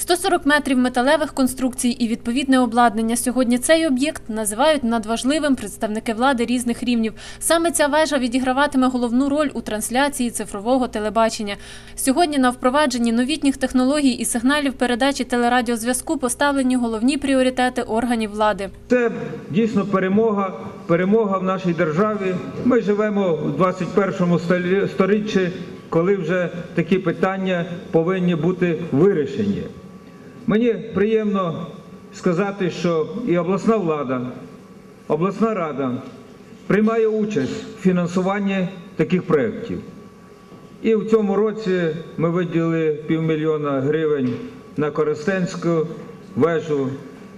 140 метрів металевих конструкцій і відповідне обладнання. Сьогодні цей об'єкт називають надважливим представники влади різних рівнів. Саме ця вежа відіграватиме головну роль у трансляції цифрового телебачення. Сьогодні на впровадженні новітніх технологій і сигналів передачі телерадіозв'язку поставлені головні пріоритети органів влади. Це дійсно перемога, перемога в нашій державі. Ми живемо в 21 столі- сторіччі, коли вже такі питання повинні бути вирішені. Мені приємно сказати, що і обласна влада, обласна рада приймає участь в фінансуванні таких проєктів. І в цьому році ми виділили півмільйона гривень на Коростенську вежу.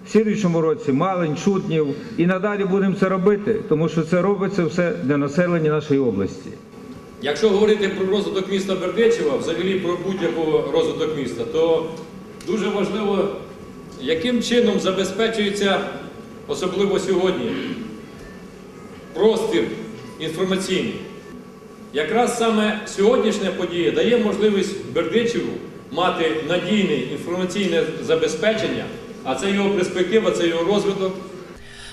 В слідуючому році Малин, Шутнів. І надалі будемо це робити, тому що це робиться все для населення нашої області. Якщо говорити про розвиток міста Бердичева, взагалі про будь-який розвиток міста, то дуже важливо, яким чином забезпечується, особливо сьогодні, простір інформаційний. Якраз саме сьогоднішня подія дає можливість Бердичеву мати надійне інформаційне забезпечення, а це його перспектива, це його розвиток.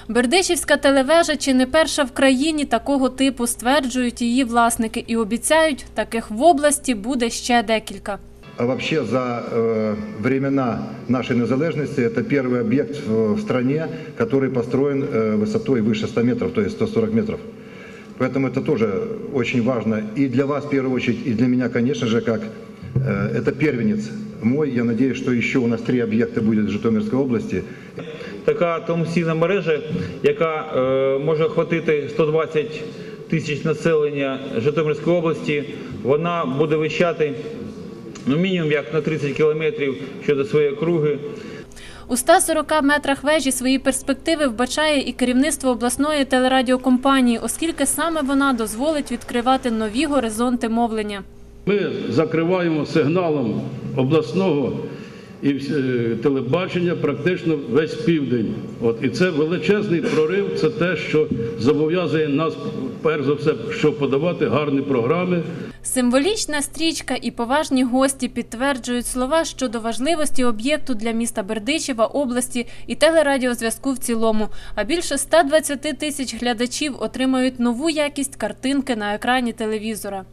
Бердичівська телевежа чи не перша в країні такого типу, стверджують її власники і обіцяють, таких в області буде ще декілька. А вообще за э, времена нашей незалежности это первый объект в, в стране, который построен э, высотой выше 100 метров, то есть 140 метров. Поэтому это тоже очень важно и для вас в первую очередь, и для меня, конечно же, как э, это первенец мой. Я надеюсь, что еще у нас три объекта будет в Житомирской области. Така томсійна мережа, яка е, може охватити 120 тисяч населення Житомирської області, вона буде вищати ну, мінімум як на 30 кілометрів щодо своєї округи. У 140 метрах вежі свої перспективи вбачає і керівництво обласної телерадіокомпанії, оскільки саме вона дозволить відкривати нові горизонти мовлення. Ми закриваємо сигналом обласного і е, телебачення практично весь південь. От і це величезний прорив. Це те, що зобов'язує нас перш за все, що подавати гарні програми. Символічна стрічка і поважні гості підтверджують слова щодо важливості об'єкту для міста Бердичева, області і телерадіозв'язку в цілому. А більше 120 тисяч глядачів отримають нову якість картинки на екрані телевізора.